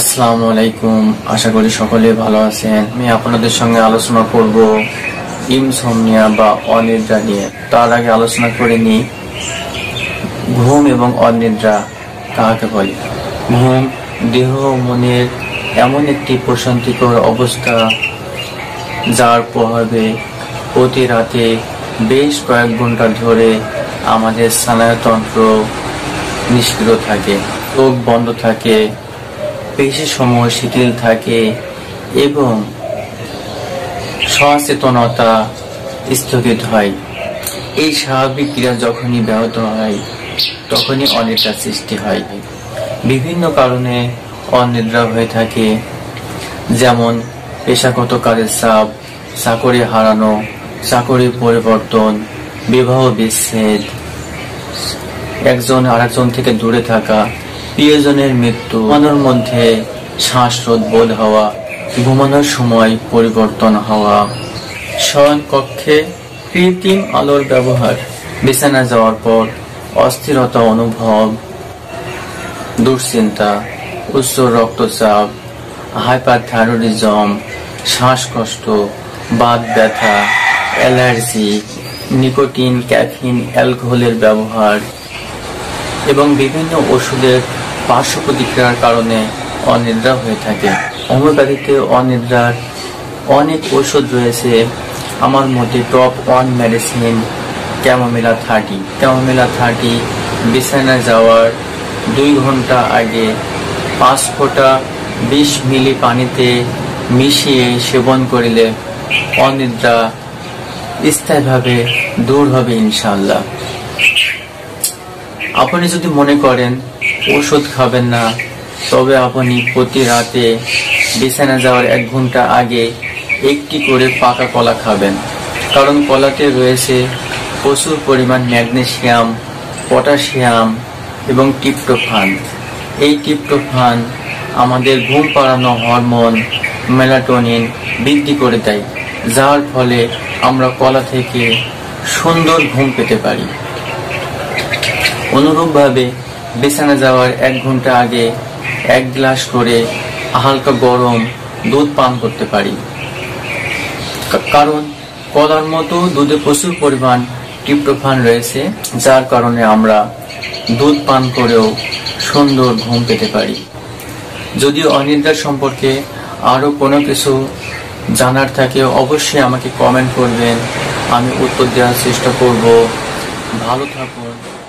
আসসালামু আলাইকুম। আশা করি সকলে ভালো আছেন। আমি আপনাদের সঙ্গে আলোচনা করব ইমসোমনিয়া বা অনিদ্রা নিয়ে। তার আগে আলোচনা করে নিই ঘুম এবং অনিদ্রা, কাকে বলে? ঘুম, দেহ মনের এমন একটি প্রশান্তিকর অবস্থা যার প্রভাবে প্রতি রাতে বেশ কয়েক ঘণ্টা ধরে আমাদের স্নায়ুতন্ত্র নিষ্ক্রিয় থাকে, চোখ বন্ধ থাকে পেশি সময় শিথিল থাকে এবং সচেতনতা স্থগিত হয়। এই স্বাভাবিক ক্রিয়া যখনই ব্যাহত হয়, তখনই অনিদ্রা সৃষ্টি হয়। বিভিন্ন কারণে অনিদ্রা হয়ে থাকে, যেমন পেশাগত কাজের চাপ, চাকরি হারানো, চাকরি পরিবর্তন, বিবাহ বিচ্ছেদ, একজন আরেকজন থেকে দূরে থাকা প্রিয়জনের মৃত্যু ঘুমানোর মধ্যে শ্বাসরোধ বোধ হওয়া, ঘুমানোর সময় পরিবর্তন হওয়া। শয়ন কক্ষে কৃত্রিম আলোর ব্যবহার বিছানা যাওয়ার পর অস্থিরতা অনুভব, দুশ্চিন্তা, উচ্চ রক্তচাপ, হাইপারথাইরয়েডিজম, শ্বাসকষ্ট, বাত ব্যথা, অ্যালার্জি, নিকোটিন, ক্যাফিন, অ্যালকোহলের ব্যবহার এবং বিভিন্ন ওষুধের পার্শ্ব প্রতিক্রিয়ার কারণে অনিদ্রা হয়ে থাকে। হোমিওপ্যাথিতে অনিদ্রার অনেক ওষুধ রয়েছে। আমার মতে top one medicine chamomilla thirty chamomilla thirty বিছানায় যাওয়ার দুই ঘণ্টা আগে পাঁচ ফোঁটা বিশ মিলি পানিতে মিশিয়ে সেবন করিলে অনিদ্রা স্থায়ীভাবে দূর হবে ইনশাল্লাহ আপনি যদি মনে করেন, ওষুধ খাবেন না, তবে আপনি প্রতি রাতে বিছানা যাওয়ার এক ঘণ্টা আগে একটি করে পাকা কলা খাবেন। কারণ কলাতে রয়েছে প্রচুর পরিমাণ ম্যাগনেশিয়াম, পটাশিয়াম এবং টিপ্টোফান এই টিপ্টোফান আমাদের ঘুম পাড়ানো হরমোন, মেলাটোনিন বৃদ্ধি করে দেয়, যার ফলে আমরা কলা থেকে সুন্দর ঘুম পেতে পারি। অনুরূপভাবে বিছানা যাওয়ার এক ঘণ্টা আগে এক গ্লাস করে হালকা গরম দুধ পান করতে পারি। কারণ কলার মতো দুধে প্রচুর পরিমাণ টিপ্টোফান রয়েছে, যার কারণে আমরা দুধ পান করেও সুন্দর ঘুম পেতে পারি। যদিও অনিদ্রার সম্পর্কে আরও কোনো কিছু জানার থাকে, অবশ্যই আমাকে কমেন্ট করবেন। আমি উত্তর দেওয়ার চেষ্টা করব। ভালো থাকুন।